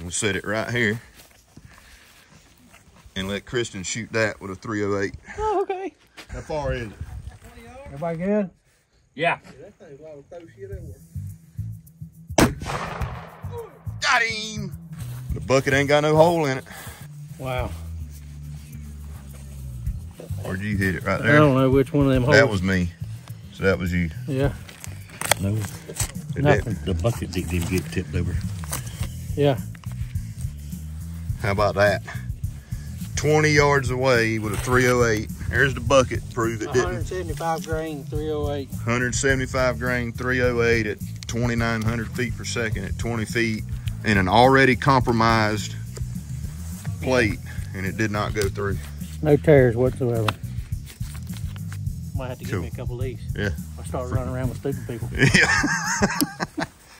We'll set it right here. And let Kristen shoot that with a 308. Oh, okay. How far is it? Everybody good? Yeah. That thing's wild though shit over. Got him! The bucket ain't got no hole in it. Wow. Where'd you hit it? Right there? I don't know which one of them holes. That was me. So that was you. Yeah. No, Nothing. did. the bucket didn't get tipped over. Yeah. How about that? 20 yards away with a 308. There's the bucket. Prove it didn't. 175 grain, 308. 175 grain 308 at 2,900 feet per second at 20 feet in an already compromised plate, and it did not go through. No tears whatsoever. Might have to give Cool. me a couple of these. Yeah. I start running around with stupid people. Yeah.